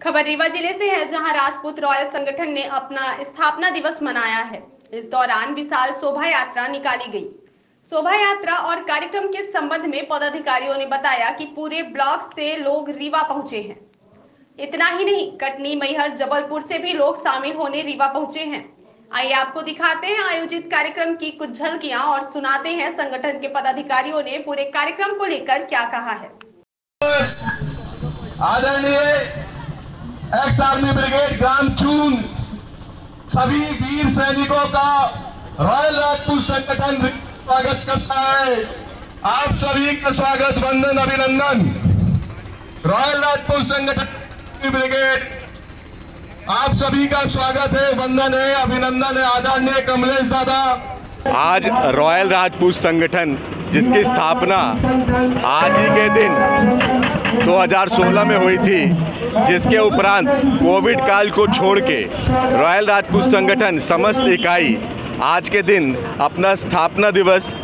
खबर रीवा ज़िले से है, जहाँ राजपूत रॉयल संगठन ने अपना स्थापना दिवस मनाया है। इस दौरान विशाल शोभा यात्रा निकाली गई। शोभा यात्रा और कार्यक्रम के संबंध में पदाधिकारियों ने बताया कि पूरे ब्लॉक से लोग रीवा पहुँचे हैं। इतना ही नहीं, कटनी, मैहर, जबलपुर से भी लोग शामिल होने रीवा पहुँचे हैं। आइए आपको दिखाते हैं आयोजित कार्यक्रम की कुछ झलकियाँ और सुनाते हैं संगठन के पदाधिकारियों ने पूरे कार्यक्रम को लेकर क्या कहा है। आदरणीय एक्स आर्मी ब्रिगेड ग्राम चून सभी वीर सैनिकों का रॉयल राजपूत संगठन स्वागत करता है। आप सभी का स्वागत, वंदन, अभिनंदन। रॉयल राजपूत संगठन ब्रिगेड, आप सभी का स्वागत है, वंदन है, अभिनंदन है, आदरणीय कमलेश दादा। आज रॉयल राजपूत संगठन, जिसकी स्थापना आज ही के दिन 2016 में हुई थी, जिसके उपरांत कोविड काल को छोड़ के रॉयल राजपूत संगठन समस्त इकाई आज के दिन अपना स्थापना दिवस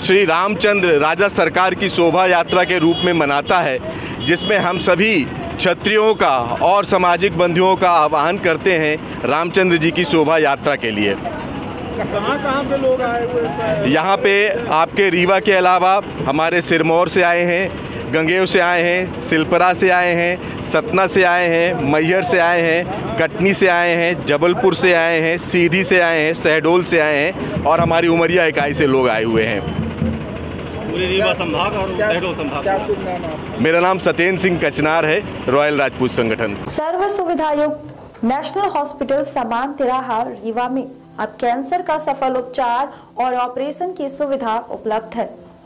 श्री रामचंद्र राजा सरकार की शोभा यात्रा के रूप में मनाता है, जिसमें हम सभी क्षत्रियों का और सामाजिक बंधुओं का आह्वान करते हैं रामचंद्र जी की शोभा यात्रा के लिए। कहाँ कहाँ से लोग आए हुए यहाँ पे आपके रीवा के अलावा हमारे सिरमौर से आए हैं गंगेव से आए हैं सिलपरा से आए हैं सतना से आए हैं मैहर से आए हैं कटनी से आए हैं जबलपुर से आए हैं सीधी से आए हैं शहडोल से आए हैं और हमारी उमरिया इकाई से लोग आए हुए हैं। पूरे रीवा संभाग और शहडोल संभाग क्या नाम मेरा नाम सत्येंद्र सिंह कचनार है रॉयल राजपूत संगठन। सर्व सुविधायुक्त नेशनल हॉस्पिटल समान तिराहा रीवा में। अब कैंसर का सफल उपचार और ऑपरेशन की सुविधा उपलब्ध है।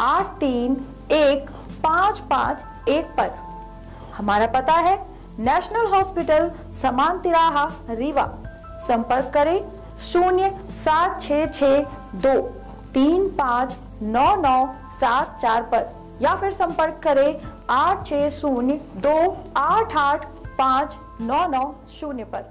आठ तीन एक पाँच पाँच एक पर। हमारा पता है नेशनल हॉस्पिटल समान तिराहा रीवा। संपर्क करें शून्य सात छ छ दो, तीन पाँच नौ नौ सात चार पर। या फिर संपर्क करें आठ छः शून्य दो आठ आठ पाँच नौ नौ शून्य पर।